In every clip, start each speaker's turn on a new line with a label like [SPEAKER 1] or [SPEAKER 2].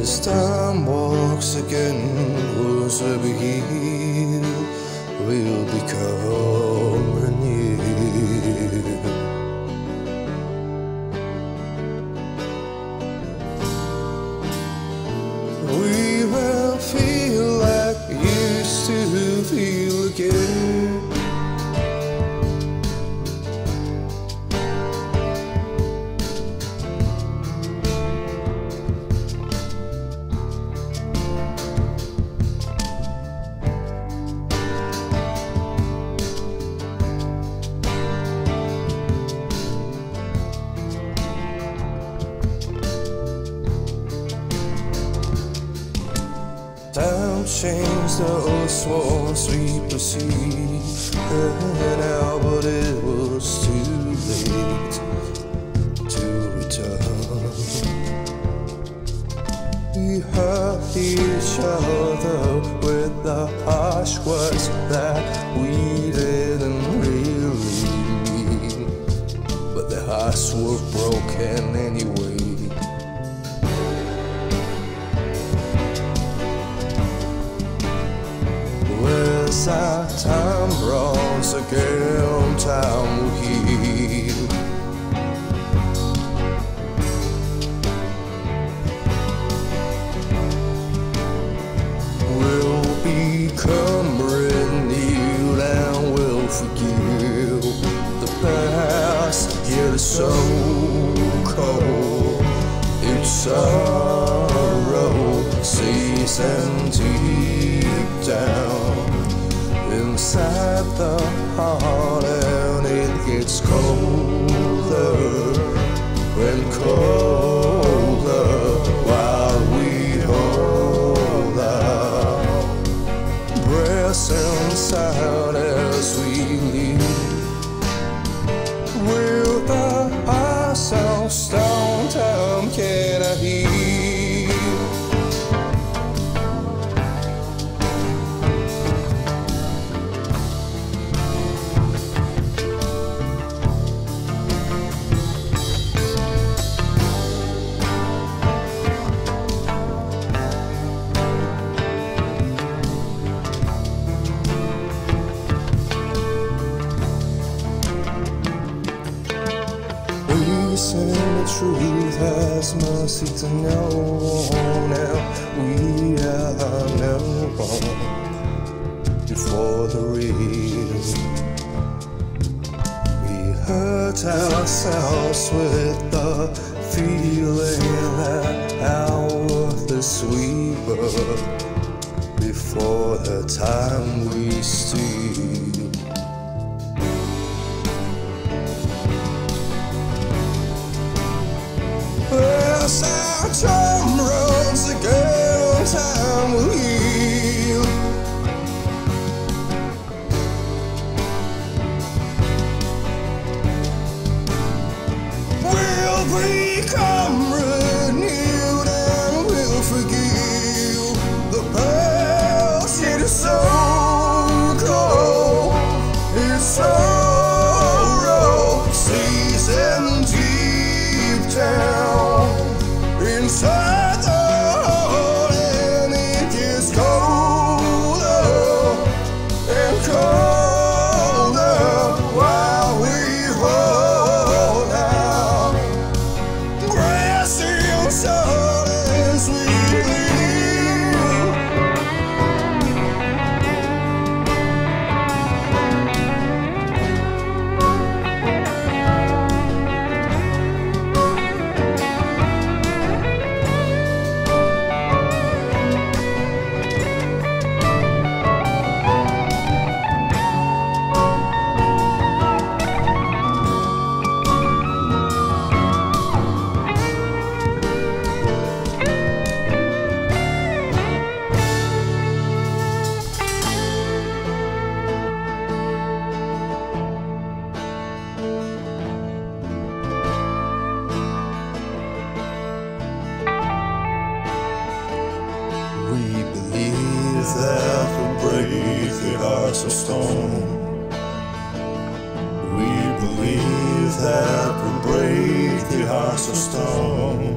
[SPEAKER 1] As time walks again, wounds will be will become renewed. Time changed the old swans we perceived And but it was too late to return. We hurt each other with the harsh words that we didn't really mean. But the hearts were broken anyway Where's our runs again, time. We'll become renewed and we'll forgive the past. Yet it's so cold, it's sorrow season deep down inside the heart, We the truth has mercy to no one now. We are no one before the real. We hurt ourselves with the feeling that our worth is we were before the time we steal. As our time runs again, time will heal. We'll become the hearts of stone. We believe that we break the hearts of stone.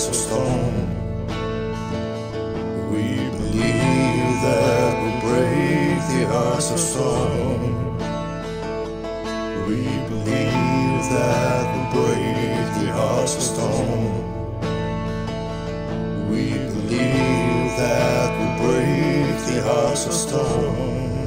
[SPEAKER 1] Hearts of stone. We believe that we break the hearts of stone. We believe that we break the hearts of stone. We believe that we break the hearts of stone.